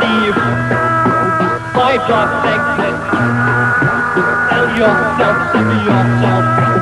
leave. Fight your segment. Tell yourself to yourself.